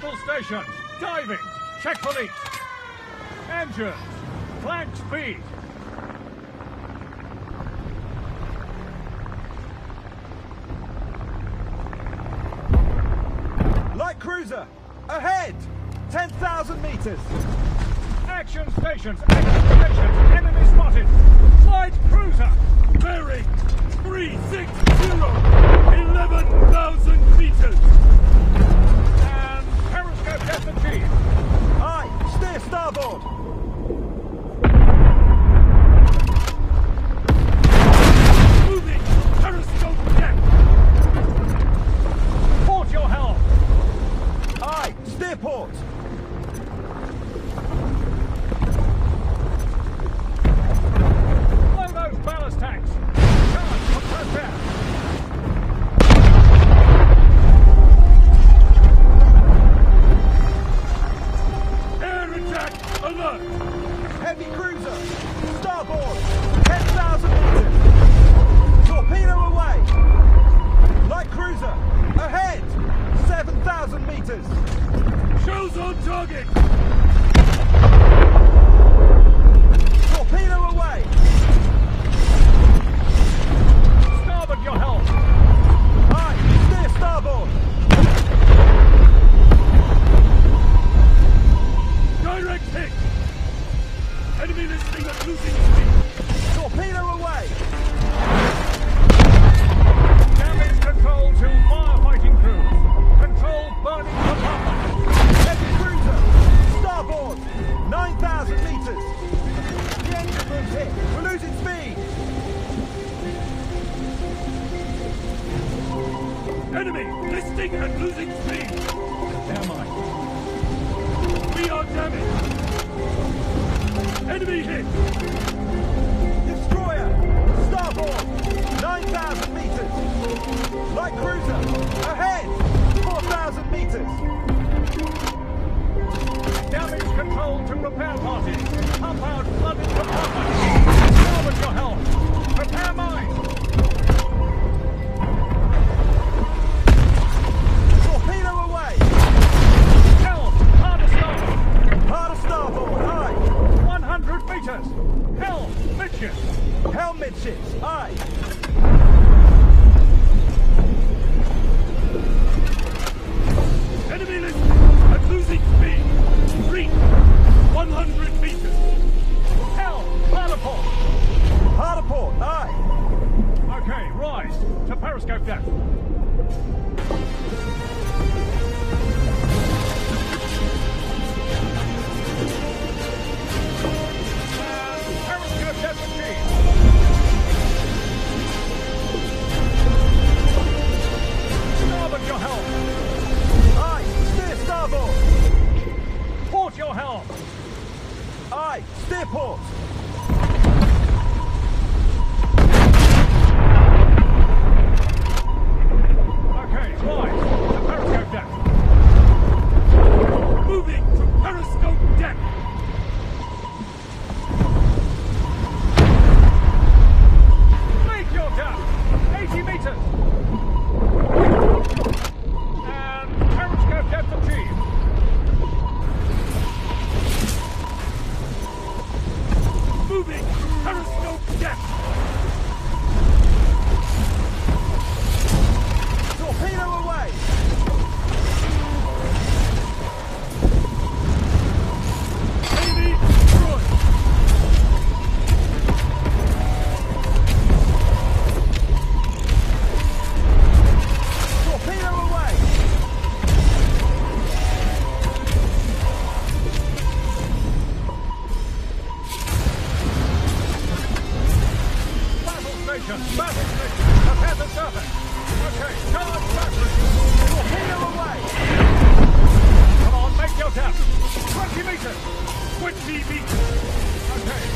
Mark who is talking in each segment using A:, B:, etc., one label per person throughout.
A: Shuttle stations, diving, check police. Engines, flank speed.
B: Light cruiser, ahead, 10,000 meters.
A: Action stations, action stations, enemy spotted.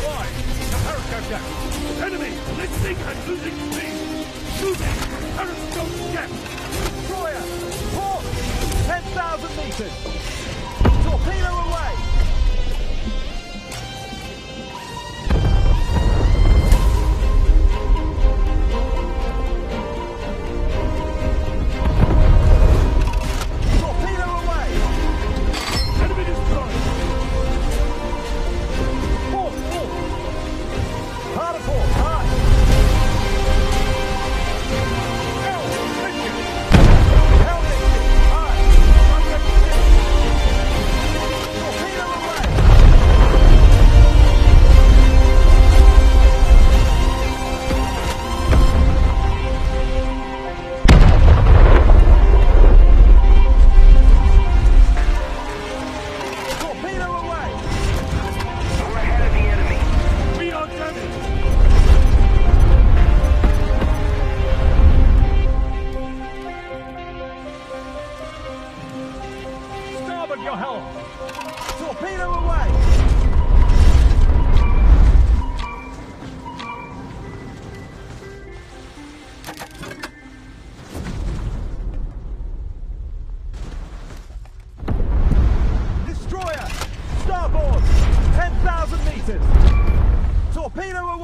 B: Why? The
A: Periscope
B: Gap!
C: Enemy! Listening and losing speed! Shooting! Periscope Gap!
B: Destroyer! Port! 10,000 meters! Torpedo away!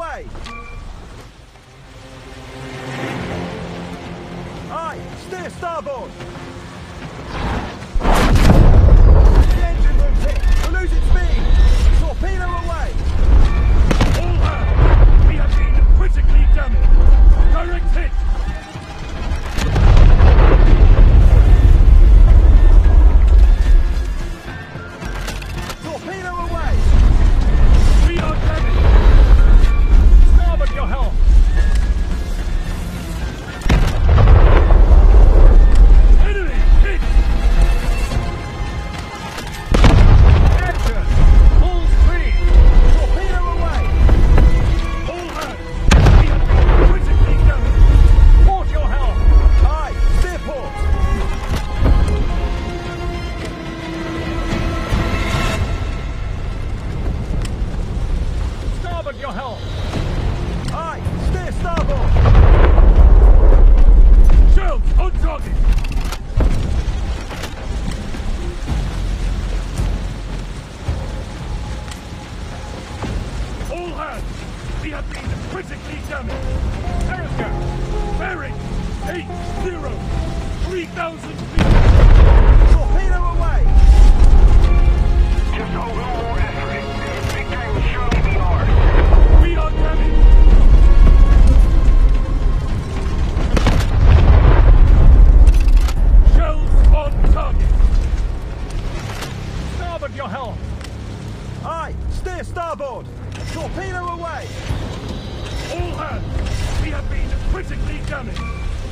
B: away!
D: Aye, steer
A: starboard!
B: 80, 3,000 feet.
D: Torpedo away.
E: Just a little more effort. Victory will surely be ours.
B: We are damaged.
A: Starboard your helm!
D: Aye, steer starboard! Torpedo
B: have been critically damaged.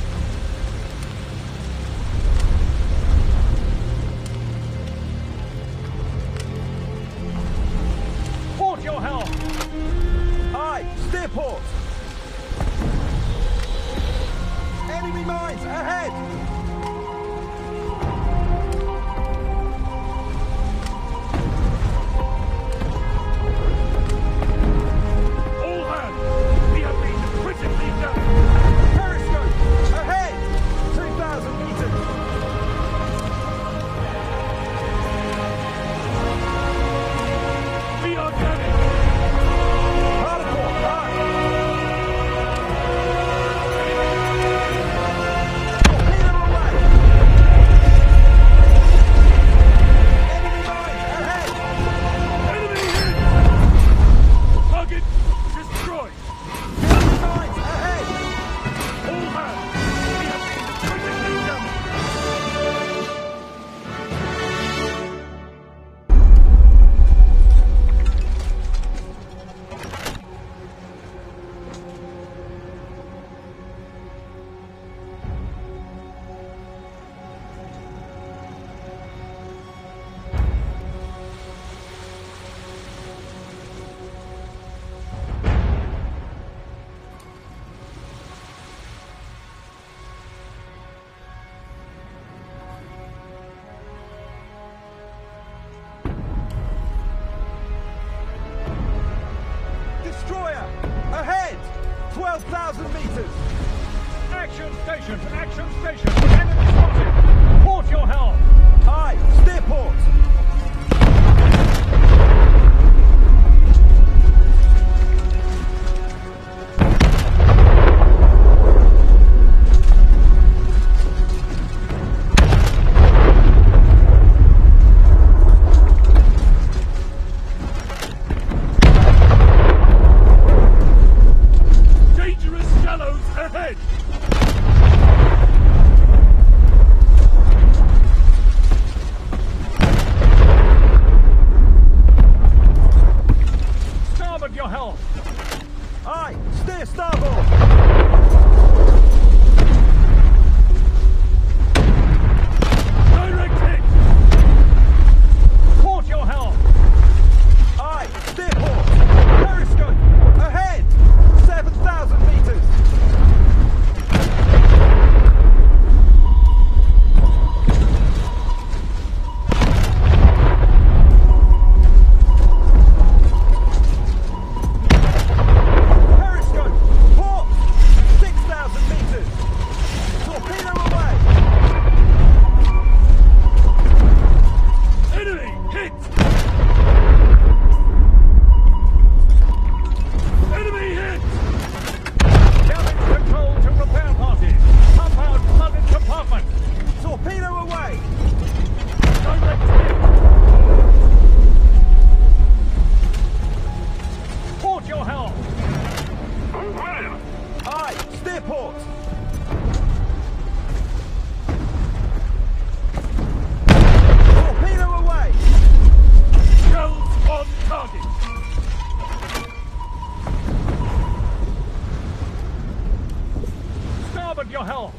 A: Starboard your helm!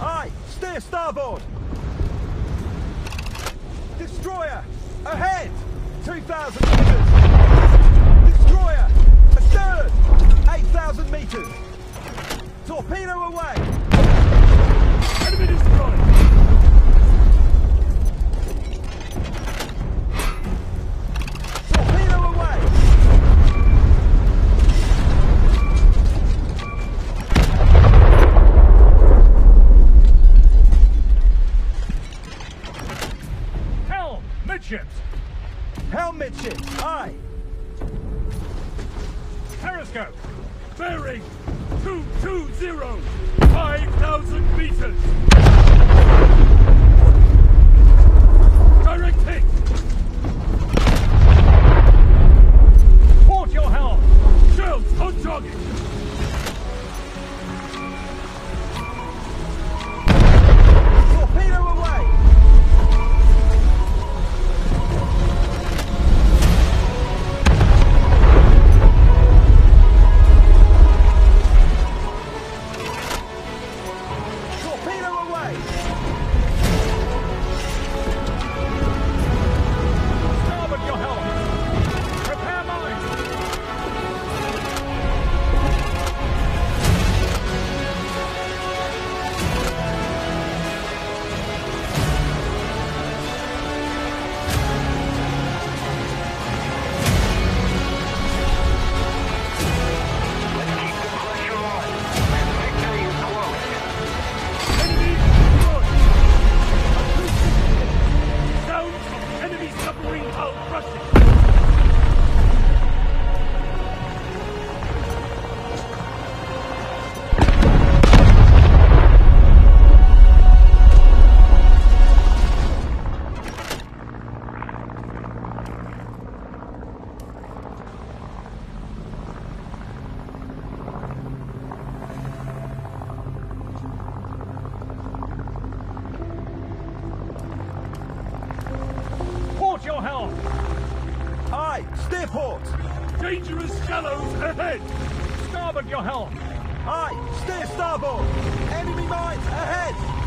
D: Aye, steer starboard!
B: Destroyer, ahead! 2,000 meters! Destroyer, astern! 8,000 meters! Torpedo away!
A: Enemy destroyed. Dangerous shallows ahead.
F: Starboard your helm!
B: Aye, steer starboard! Enemy mines ahead!